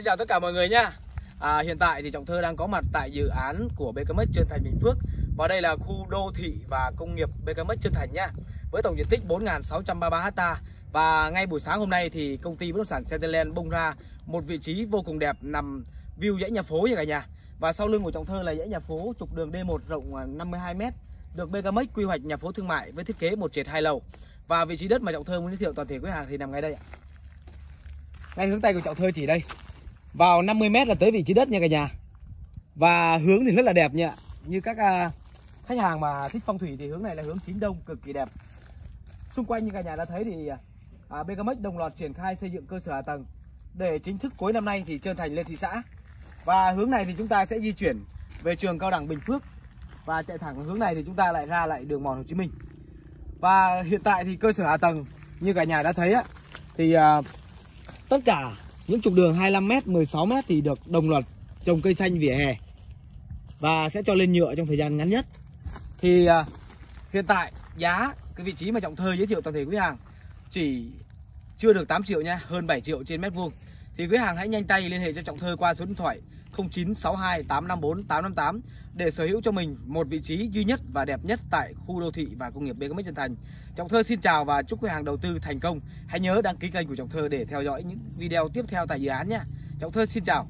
Xin chào tất cả mọi người nhá. À, hiện tại thì Trọng Thơ đang có mặt tại dự án của BKMX Trơn Thành Bình Phước và đây là khu đô thị và công nghiệp BKMX Trơn Thành nhá. Với tổng diện tích 4.633 ha và ngay buổi sáng hôm nay thì công ty bất động sản Centerland bung ra một vị trí vô cùng đẹp nằm view dãy nhà phố nha cả nhà. Và sau lưng của Trọng Thơ là dãy nhà phố trục đường D1 rộng à, 52 m, được BKMX quy hoạch nhà phố thương mại với thiết kế một trệt hai lầu. Và vị trí đất mà Trọng Thơ muốn giới thiệu toàn thể quý hàng thì nằm ngay đây ạ. Ngay hướng tay của Trọng Thơ chỉ đây. Vào 50 m là tới vị trí đất nha cả nhà. Và hướng thì rất là đẹp nha. Như các à, khách hàng mà thích phong thủy thì hướng này là hướng chính đông cực kỳ đẹp. Xung quanh như cả nhà đã thấy thì à, BKMX đồng loạt triển khai xây dựng cơ sở hạ tầng để chính thức cuối năm nay thì trơn thành lên thị xã. Và hướng này thì chúng ta sẽ di chuyển về trường cao đẳng Bình Phước và chạy thẳng hướng này thì chúng ta lại ra lại đường mòn Hồ Chí Minh. Và hiện tại thì cơ sở hạ tầng như cả nhà đã thấy á thì à, tất cả những trục đường 25m, 16m thì được đồng loạt trồng cây xanh vỉa hè và sẽ cho lên nhựa trong thời gian ngắn nhất. Thì uh, hiện tại giá cái vị trí mà Trọng Thơ giới thiệu toàn thể quý hàng chỉ chưa được 8 triệu nha, hơn 7 triệu trên mét vuông. Thì quý hàng hãy nhanh tay liên hệ cho Trọng Thơ qua số điện thoại 0962 854 858 để sở hữu cho mình một vị trí duy nhất và đẹp nhất tại khu đô thị và công nghiệp BKM Trần Thành. Trọng Thơ xin chào và chúc quý hàng đầu tư thành công. Hãy nhớ đăng ký kênh của Trọng Thơ để theo dõi những video tiếp theo tại dự án nhé. Trọng Thơ xin chào.